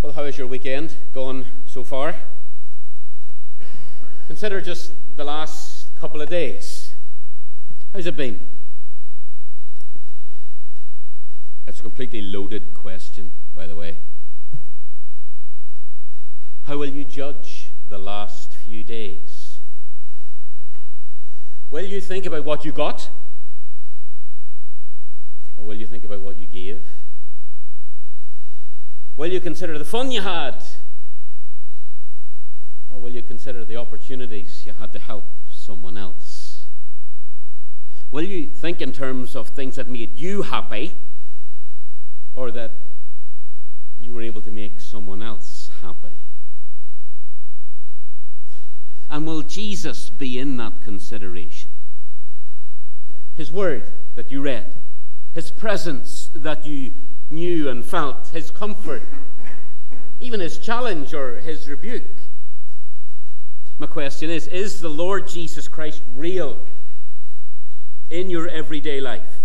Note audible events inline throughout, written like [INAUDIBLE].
Well, how has your weekend gone so far? Consider just the last couple of days. How's it been? It's a completely loaded question, by the way. How will you judge the last few days? Will you think about what you got? Or will you think about what you gave? Will you consider the fun you had? Or will you consider the opportunities you had to help someone else? Will you think in terms of things that made you happy or that you were able to make someone else happy? And will Jesus be in that consideration? His word that you read, His presence that you knew and felt, his comfort, even his challenge or his rebuke. My question is Is the Lord Jesus Christ real in your everyday life?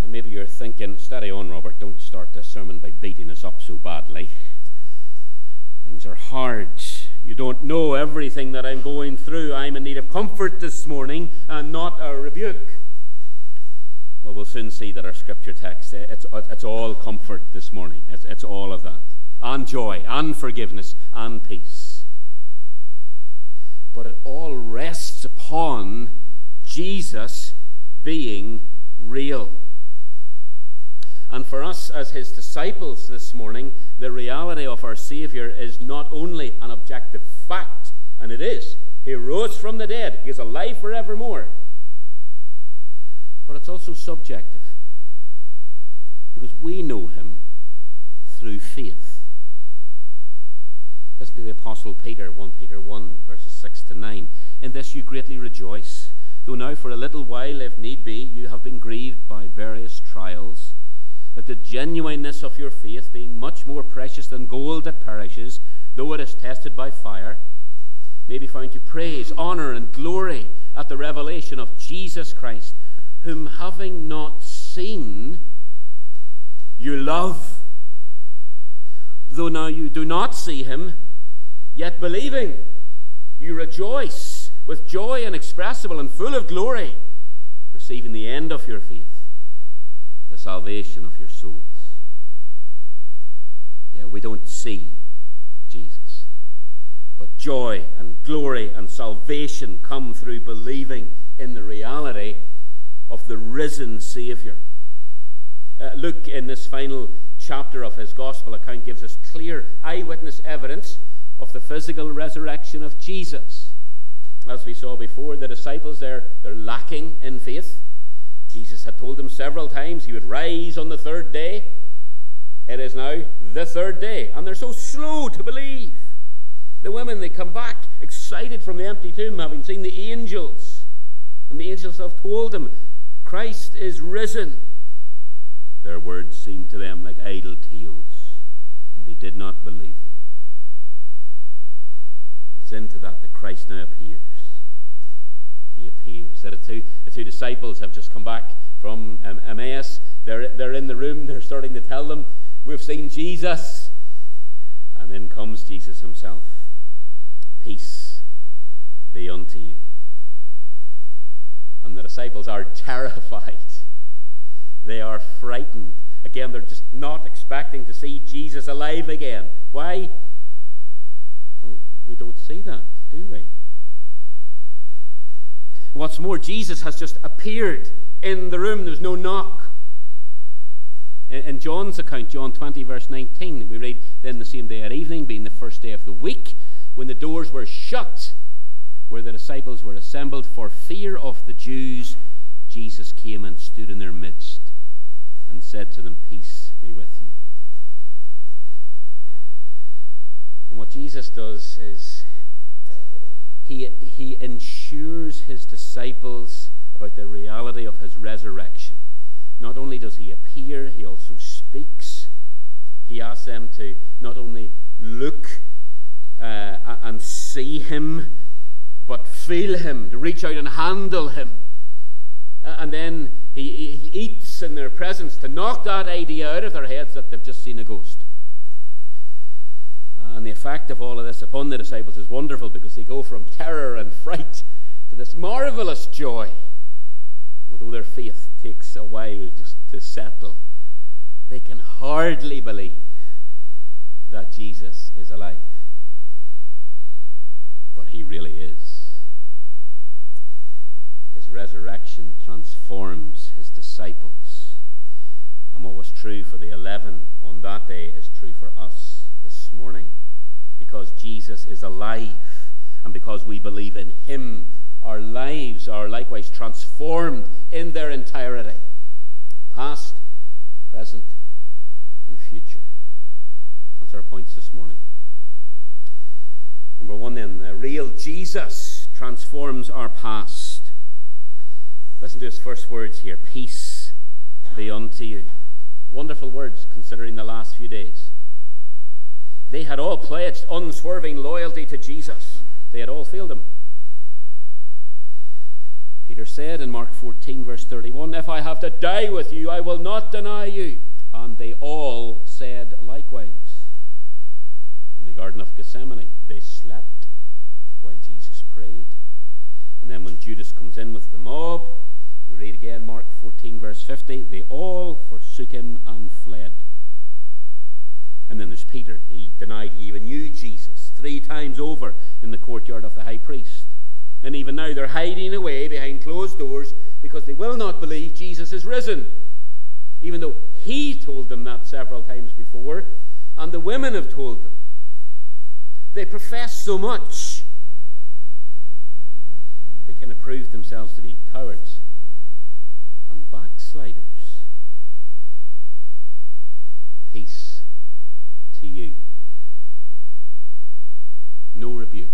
And maybe you're thinking, steady on, Robert, don't start this sermon by beating us up so badly. Things are hard. You don't know everything that I'm going through. I'm in need of comfort this morning and not a rebuke. Well, we'll soon see that our scripture text, eh, it's, it's all comfort this morning. It's, it's all of that. And joy, and forgiveness, and peace. But it all rests upon Jesus being real. And for us as his disciples this morning, the reality of our Savior is not only an objective fact, and it is. He rose from the dead, he is alive forevermore but it's also subjective because we know him through faith. Listen to the Apostle Peter, 1 Peter 1, verses 6 to 9. In this you greatly rejoice, though now for a little while, if need be, you have been grieved by various trials, that the genuineness of your faith, being much more precious than gold that perishes, though it is tested by fire, may be found to praise, honor, and glory at the revelation of Jesus Christ whom having not seen, you love. Though now you do not see him, yet believing, you rejoice with joy inexpressible and full of glory, receiving the end of your faith, the salvation of your souls. Yeah, we don't see Jesus, but joy and glory and salvation come through believing in the reality of the risen Saviour. Uh, Luke, in this final chapter of his gospel account, gives us clear eyewitness evidence of the physical resurrection of Jesus. As we saw before, the disciples, they're, they're lacking in faith. Jesus had told them several times he would rise on the third day. It is now the third day, and they're so slow to believe. The women, they come back excited from the empty tomb, having seen the angels. And the angels have told them Christ is risen. Their words seemed to them like idle tales, and they did not believe them. It's into that that Christ now appears. He appears. The two, the two disciples have just come back from um, Emmaus. They're, they're in the room, [LAUGHS] they're starting to tell them, We've seen Jesus. And then comes Jesus himself. Peace be unto you and the disciples are [LAUGHS] terrified. They are frightened. Again, they're just not expecting to see Jesus alive again. Why? Well, we don't see that, do we? What's more, Jesus has just appeared in the room. There's no knock. In, John's account, John 20, verse 19, we read, Then the same day at evening, being the first day of the week, when the doors were shut, where the disciples were assembled for fear of the Jews, Jesus came and stood in their midst and said to them, Peace be with you. And what Jesus does is he, he ensures his disciples about the reality of his resurrection. Not only does he appear, he also speaks. He asks them to not only look uh, and see him, but feel him, to reach out and handle him. And then he, he eats in their presence to knock that idea out of their heads that they've just seen a ghost. And the effect of all of this upon the disciples is wonderful because they go from terror and fright to this marvelous joy. Although their faith takes a while just to settle, they can hardly believe that Jesus is alive. But he really is. Resurrection transforms his disciples. And what was true for the eleven on that day is true for us this morning. Because Jesus is alive and because we believe in him, our lives are likewise transformed in their entirety past, present, and future. That's our points this morning. Number one, then, the real Jesus transforms our past. Listen to his first words here Peace be unto you. Wonderful words considering the last few days. They had all pledged unswerving loyalty to Jesus, they had all failed him. Peter said in Mark 14, verse 31, If I have to die with you, I will not deny you. And they all said likewise. In the Garden of Gethsemane, they slept while Jesus prayed. And then when Judas comes in with the mob, we read again Mark 14, verse 50, they all forsook him and fled. And then there's Peter. He denied he even knew Jesus three times over in the courtyard of the high priest. And even now they're hiding away behind closed doors because they will not believe Jesus is risen. Even though he told them that several times before, and the women have told them. They profess so much. They can have proved themselves to be cowards backsliders. Peace to you. No rebuke.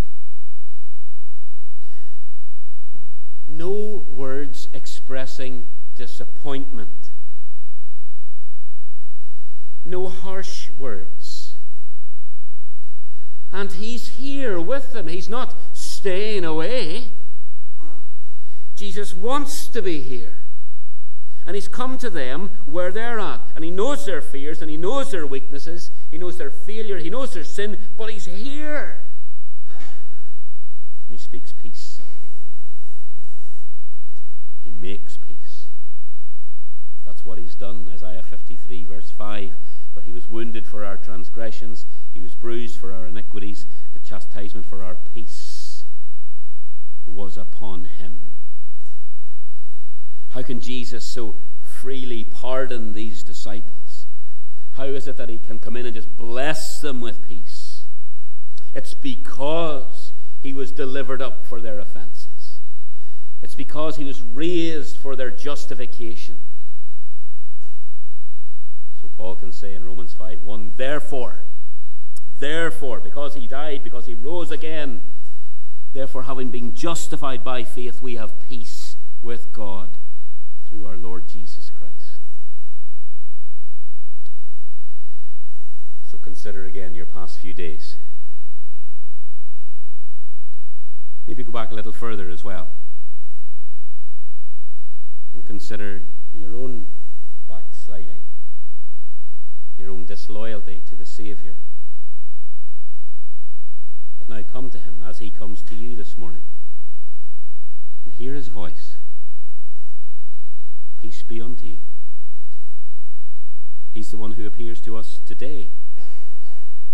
No words expressing disappointment. No harsh words. And he's here with them. He's not staying away. Jesus wants to be here. And he's come to them where they're at. And he knows their fears and he knows their weaknesses. He knows their failure. He knows their sin. But he's here. And he speaks peace. He makes peace. That's what he's done. Isaiah 53, verse 5. But he was wounded for our transgressions, he was bruised for our iniquities. The chastisement for our peace was upon him. How can Jesus so freely pardon these disciples? How is it that he can come in and just bless them with peace? It's because he was delivered up for their offenses. It's because he was raised for their justification. So Paul can say in Romans 5 1, therefore, therefore, because he died, because he rose again, therefore, having been justified by faith, we have peace with God through our Lord Jesus Christ. So consider again your past few days. Maybe go back a little further as well. And consider your own backsliding, your own disloyalty to the Saviour. But now come to Him as He comes to you this morning and hear His voice. Peace be unto you. He's the one who appears to us today,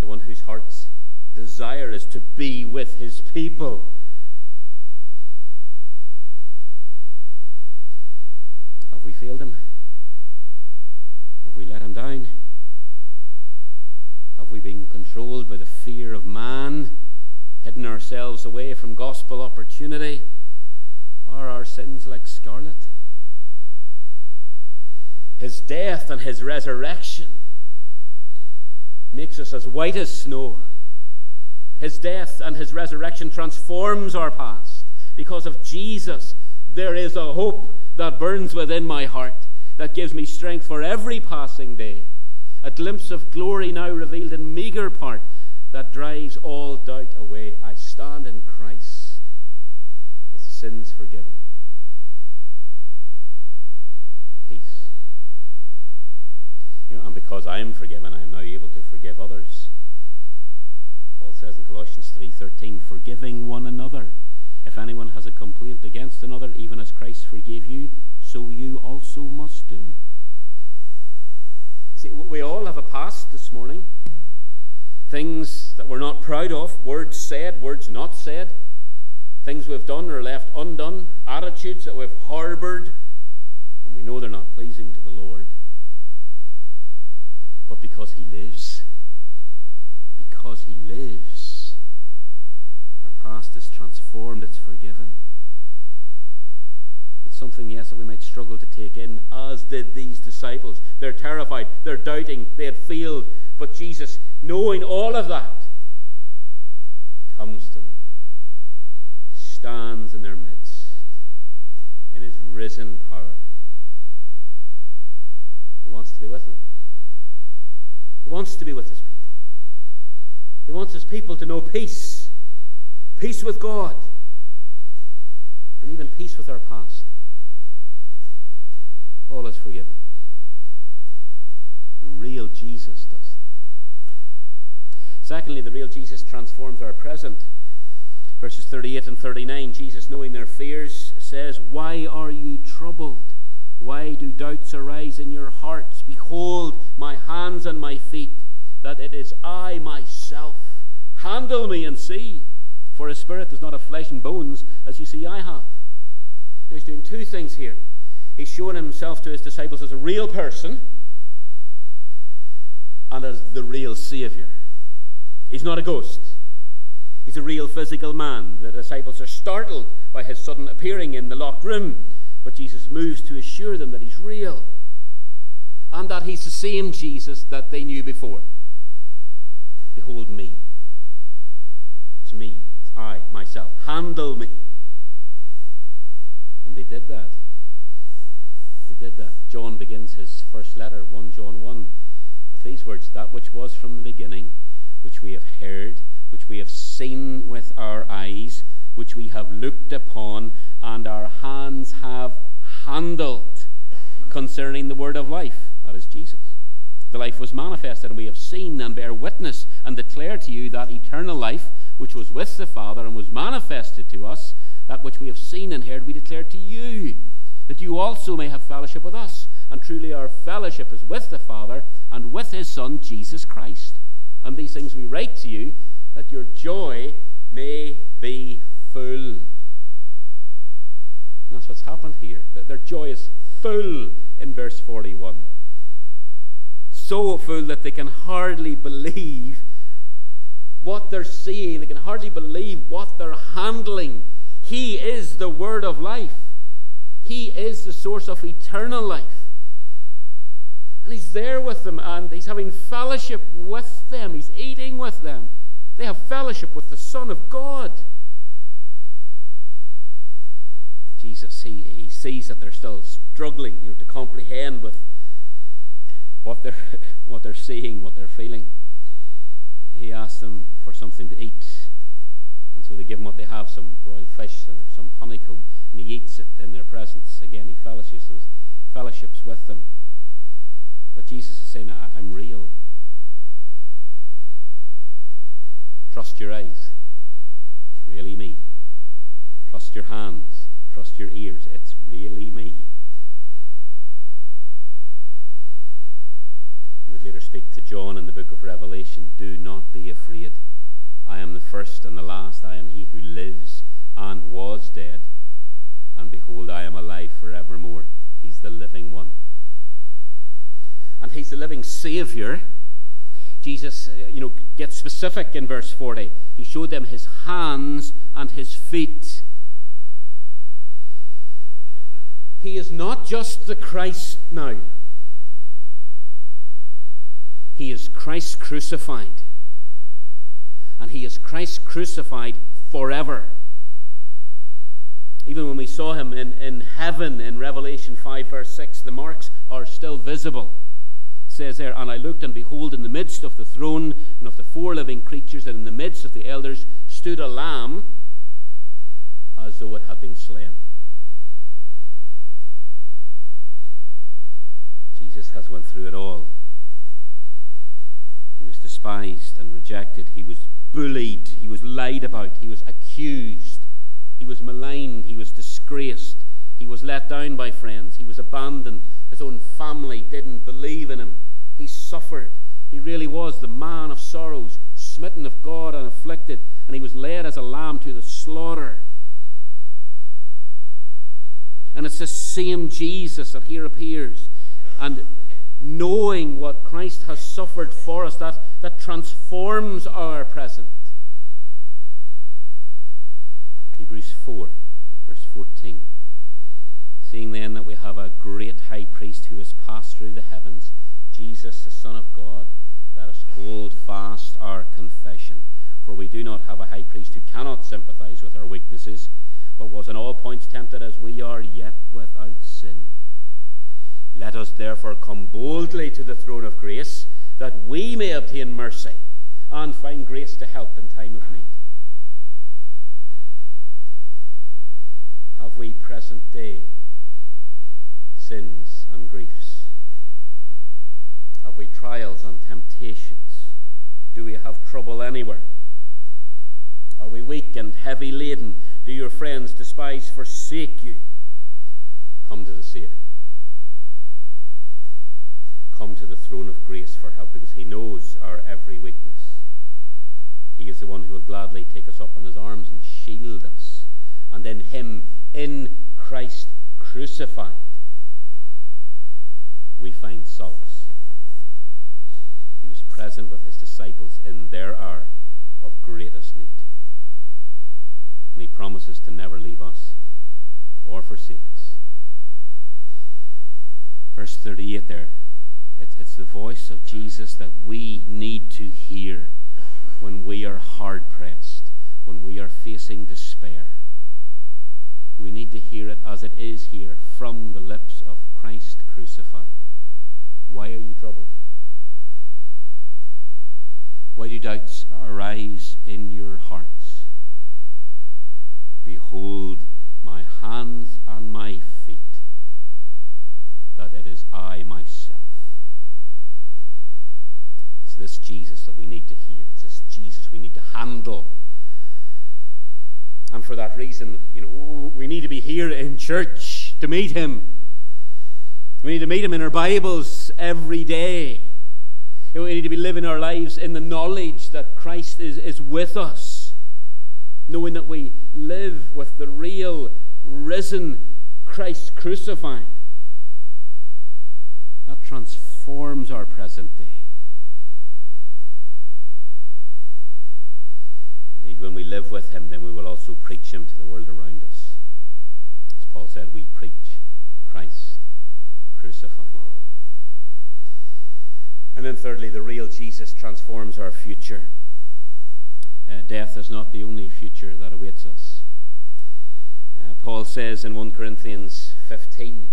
the one whose heart's desire is to be with His people. Have we failed Him? Have we let Him down? Have we been controlled by the fear of man, hidden ourselves away from gospel opportunity? Are our sins like scarlet? His death and his resurrection makes us as white as snow. His death and his resurrection transforms our past. Because of Jesus, there is a hope that burns within my heart that gives me strength for every passing day. A glimpse of glory now revealed in meager part that drives all doubt away. I stand in Christ with sins forgiven. Peace. You know, and because I am forgiven, I am now able to forgive others. Paul says in Colossians 3:13, forgiving one another. If anyone has a complaint against another, even as Christ forgave you, so you also must do. You see, we all have a past this morning. Things that we're not proud of, words said, words not said, things we've done or left undone, attitudes that we've harbored, and we know they're not pleasing to the Lord. But because He lives, because He lives, our past is transformed, it's forgiven. It's something, yes, that we might struggle to take in, as did these disciples. They're terrified, they're doubting, they had failed. But Jesus, knowing all of that, comes to them, stands in their midst in his risen power. He wants to be with them. He wants to be with his people. He wants his people to know peace peace with God, and even peace with our past. All is forgiven. The real Jesus does that. Secondly, the real Jesus transforms our present. Verses 38 and 39, Jesus, knowing their fears, says, Why are you troubled? Why do doubts arise in your hearts? Behold, my hands and my feet, that it is I myself. Handle me and see. For a spirit is not of flesh and bones, as you see I have. Now he's doing two things here. He's showing himself to his disciples as a real person and as the real Savior. He's not a ghost. He's a real physical man. The disciples are startled by his sudden appearing in the locked room, but Jesus moves to assure them that he's real and that he's the same Jesus that they knew before. Behold me. It's me. It's I, myself. Handle me. And they did that. They did that. John begins his first letter, 1 John 1, with these words That which was from the beginning, which we have heard, which we have seen with our eyes, which we have looked upon, and our hands have handled concerning the word of life. That is Jesus. The life was manifested, and we have seen and bear witness and declare to you that eternal life which was with the Father and was manifested to us, that which we have seen and heard, we declare to you, that you also may have fellowship with us. And truly, our fellowship is with the Father and with his Son, Jesus Christ. And these things we write to you, that your joy may be full. That's what's happened here. Their joy is full in verse 41. So full that they can hardly believe what they're seeing, they can hardly believe what they're handling. He is the word of life, He is the source of eternal life. And He's there with them, and He's having fellowship with them, He's eating with them. They have fellowship with the Son of God. Jesus, he, he sees that they're still struggling you know, to comprehend with what they're, [LAUGHS] what they're seeing, what they're feeling he asks them for something to eat. And so they give him what they have some broiled fish or some honeycomb, and he eats it in their presence. Again, he fellowships, fellowships with them. But Jesus is saying, I'm real. Trust your eyes. It's really me. Trust your hands. Trust your ears. It's really me. He would later speak to John in the book of Revelation Do not be afraid. I am the first and the last. I am he who lives and was dead. And behold, I am alive forevermore. He's the living one. And he's the living Savior. Jesus, you know, gets specific in verse 40. He showed them his hands and his feet. He is not just the Christ now. He is Christ crucified. And He is Christ crucified forever. Even when we saw Him in, in heaven in Revelation 5, verse 6, the marks are still visible. It says there, And I looked, and behold, in the midst of the throne and of the four living creatures, and in the midst of the elders, stood a lamb as though it had been slain. Jesus has went through it all. He was despised and rejected. He was bullied, he was lied about, he was accused, he was maligned, he was disgraced, he was let down by friends, he was abandoned, his own family didn't believe in him, he suffered. He really was the man of sorrows, smitten of God and afflicted, and he was led as a lamb to the slaughter. And it's the same Jesus that here appears. And knowing what Christ has suffered for us, that, that transforms our present. Hebrews 4, verse 14. Seeing then that we have a great high priest who has passed through the heavens, Jesus, the Son of God, let us hold fast our confession. For we do not have a high priest who cannot sympathize with our weaknesses, but was in all points tempted as we are, yet without sin. Let us therefore come boldly to the throne of grace, that we may obtain mercy and find grace to help in time of need. Have we present day sins and griefs? Have we trials and temptations? Do we have trouble anywhere? Are we weak and heavy laden? Do your friends despise, forsake you? Come to the Saviour. Come to the throne of grace for help because He knows our every weakness. He is the one who will gladly take us up in His arms and shield us. And in Him, in Christ crucified, we find solace. He was present with His disciples in their hour of greatest need. And He promises to never leave us or forsake us. Verse 38 there. It's, it's the voice of Jesus that we need to hear when we are hard pressed, when we are facing despair. We need to hear it as it is here from the lips of Christ crucified. Why are you troubled? Why do doubts arise in your hearts? Behold my hands and my feet, that it is I myself. It's this Jesus that we need to hear. It's this Jesus we need to handle. And for that reason, you know, we need to be here in church to meet him. We need to meet him in our Bibles every day. We need to be living our lives in the knowledge that Christ is, is with us, knowing that we live with the real, risen Christ crucified. That transforms our present day. When we live with Him, then we will also preach Him to the world around us. As Paul said, we preach Christ crucified. And then, thirdly, the real Jesus transforms our future. Uh, death is not the only future that awaits us. Uh, Paul says in 1 Corinthians 15,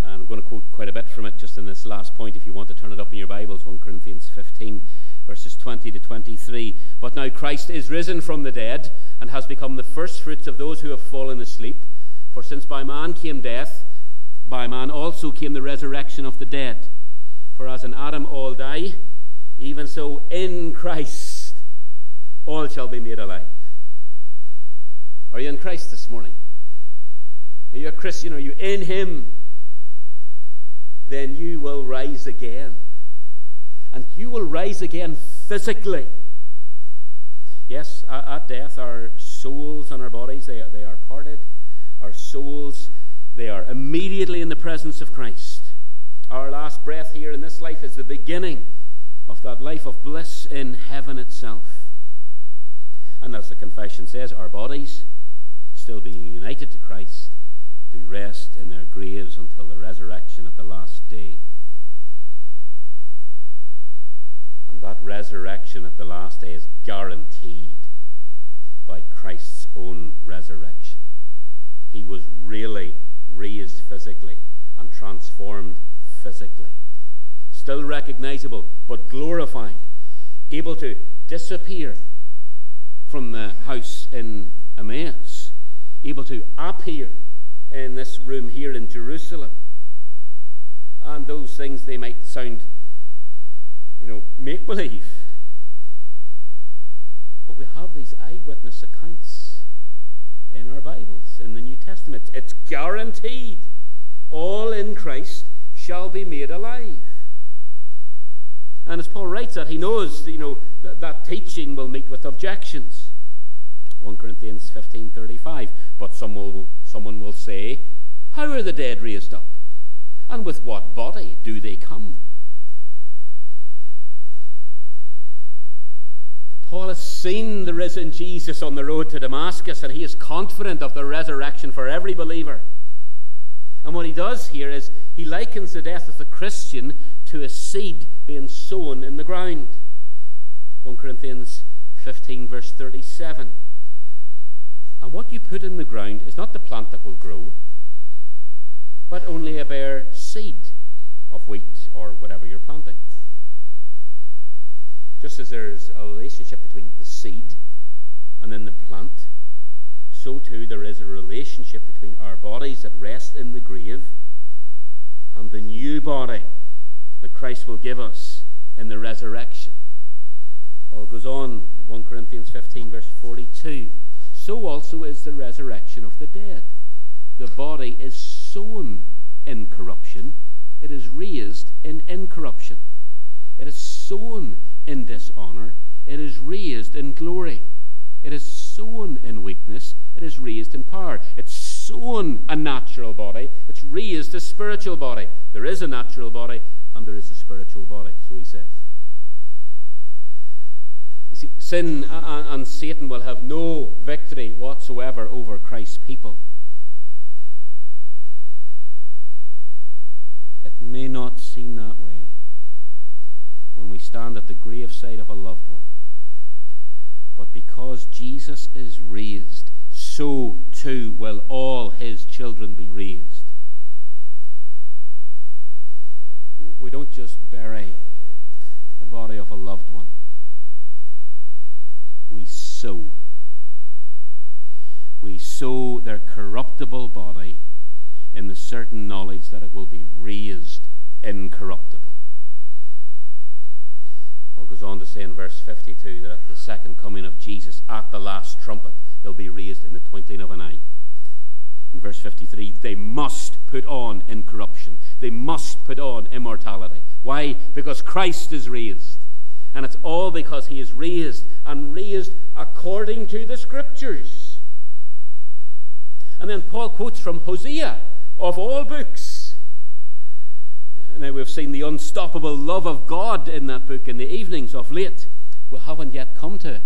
and I'm going to quote quite a bit from it just in this last point if you want to turn it up in your Bibles, 1 Corinthians 15 verses 20 to 23. But now Christ is risen from the dead and has become the firstfruits of those who have fallen asleep. For since by man came death, by man also came the resurrection of the dead. For as in Adam all die, even so in Christ all shall be made alive. Are you in Christ this morning? Are you a Christian? Are you in Him? Then you will rise again and you will rise again physically. Yes, at, death, our souls and our bodies, they are, they are parted. Our souls, they are immediately in the presence of Christ. Our last breath here in this life is the beginning of that life of bliss in heaven itself. And as the confession says, our bodies, still being united to Christ, do rest in their graves until the resurrection at the last day. And that resurrection at the last day is guaranteed by Christ's own resurrection. He was really raised physically and transformed physically. Still recognizable, but glorified. Able to disappear from the house in Emmaus. Able to appear in this room here in Jerusalem. And those things, they might sound you know, make believe. But we have these eyewitness accounts in our Bibles, in the New Testament. It's guaranteed. All in Christ shall be made alive. And as Paul writes that, he knows you know, that, that teaching will meet with objections. 1 Corinthians 15.35 But some will, someone will say, How are the dead raised up? And with what body do they come? Paul has seen the risen Jesus on the road to Damascus, and he is confident of the resurrection for every believer. And what he does here is he likens the death of the Christian to a seed being sown in the ground. 1 Corinthians 15, verse 37. And what you put in the ground is not the plant that will grow, but only a bare seed of wheat or whatever you're planting. Just as there's a relationship between the seed and then the plant, so too there is a relationship between our bodies that rest in the grave and the new body that Christ will give us in the resurrection. Paul goes on in 1 Corinthians 15, verse 42. So also is the resurrection of the dead. The body is sown in corruption, it is raised in incorruption. It is sown in dishonor, it is raised in glory. It is sown in weakness, it is raised in power. It's sown a natural body, it's raised a spiritual body. There is a natural body and there is a spiritual body, so he says. You see, sin and Satan will have no victory whatsoever over Christ's people. It may not seem that way when we stand at the graveside of a loved one. But because Jesus is raised, so too will all his children be raised. We don't just bury the body of a loved one, we sow. We sow their corruptible body in the certain knowledge that it will be raised incorruptible. Paul goes on to say in verse 52 that at the second coming of Jesus, at the last trumpet, they'll be raised in the twinkling of an eye. In verse 53, they must put on incorruption. They must put on immortality. Why? Because Christ is raised. And it's all because he is raised and raised according to the scriptures. And then Paul quotes from Hosea, of all books. Now, we've seen the unstoppable love of God in that book in the evenings of late. We haven't yet come to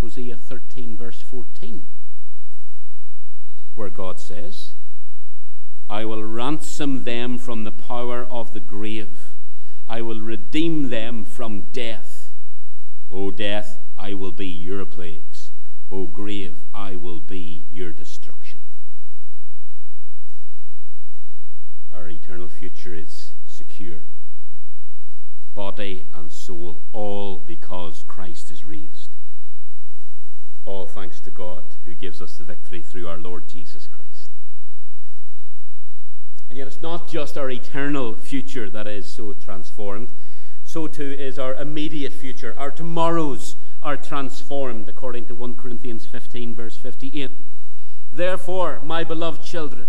Hosea 13, verse 14, where God says, I will ransom them from the power of the grave. I will redeem them from death. O death, I will be your plagues. O grave, I will be your destruction. Our eternal future is secure. Body and soul, all because Christ is raised. All thanks to God who gives us the victory through our Lord Jesus Christ. And yet, it's not just our eternal future that is so transformed, so too is our immediate future. Our tomorrows are transformed, according to 1 Corinthians 15, verse 58. Therefore, my beloved children,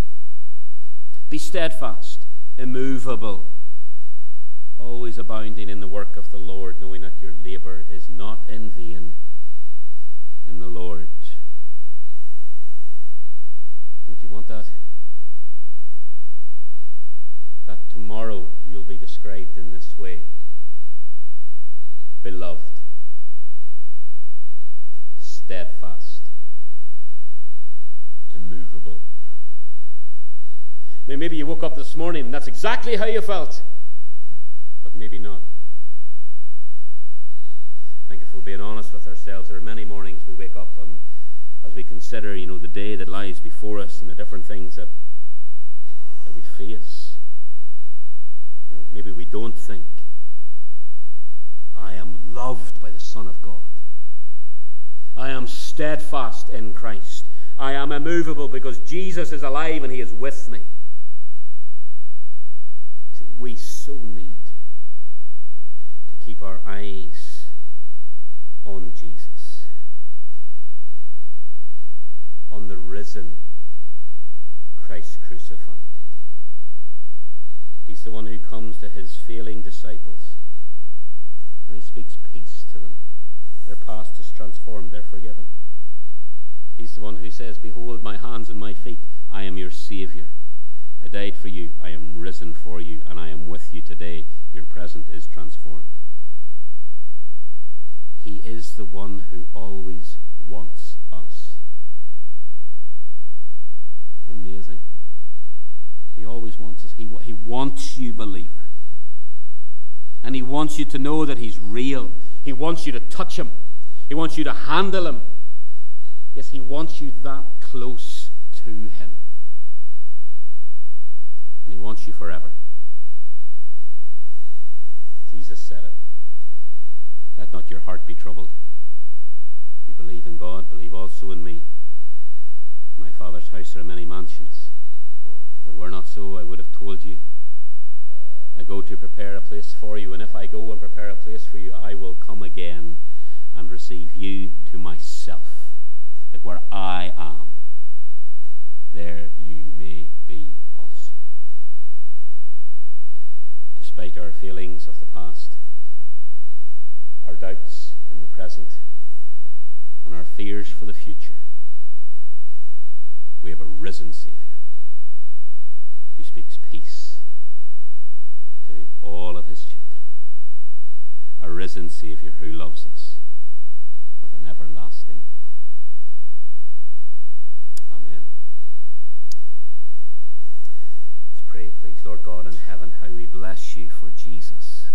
be steadfast, immovable always abounding in the work of the Lord, knowing that your labor is not in vain in the Lord. Don't you want that? That tomorrow you'll be described in this way Beloved, steadfast, immovable. Now, maybe you woke up this morning and that's exactly how you felt maybe not. Thank you for being honest with ourselves. There are many mornings we wake up and as we consider, you know, the day that lies before us and the different things that that we face. You know, maybe we don't think, I am loved by the Son of God. I am steadfast in Christ. I am immovable because Jesus is alive and he is with me. You see, we so need keep our eyes on Jesus. on the risen Christ crucified. He's the one who comes to his failing disciples and he speaks peace to them. Their past is transformed, they're forgiven. He's the one who says, Behold, my hands and my feet, I am your Saviour. I died for you, I am risen for you, and I am with you today. Your present is transformed. He is the one who always wants us. Amazing. He always wants us. He, he wants you, believer. And He wants you to know that He's real. He wants you to touch Him, He wants you to handle Him. Yes, He wants you that close to Him. And He wants you forever. Jesus said it. Let not your heart be troubled. You believe in God, believe also in me. My Father's house there are many mansions. If it were not so, I would have told you. I go to prepare a place for you, and if I go and prepare a place for you, I will come again and receive you to myself, that where I am, there you may be also. Despite our feelings of the past, our doubts in the present, and our fears for the future, we have a risen Saviour who speaks peace to all of his children. A risen Saviour who loves us with an everlasting love. Amen. Let's pray, please. Lord God in heaven, how we bless you for Jesus.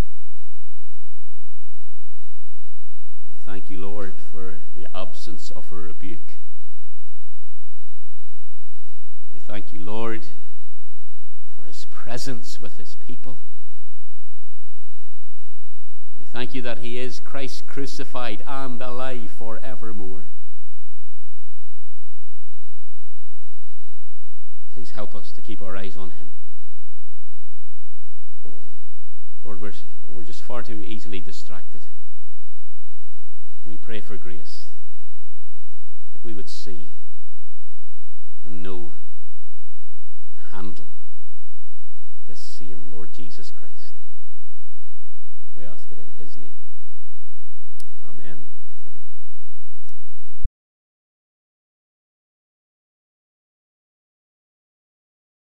We thank you, Lord, for the absence of a rebuke. We thank you, Lord, for his presence with his people. We thank you that he is Christ crucified and alive forevermore. Please help us to keep our eyes on him. Lord, we're, we're just far too easily distracted. We pray for grace that we would see and know and handle this same Lord Jesus Christ. We ask it in his name. Amen.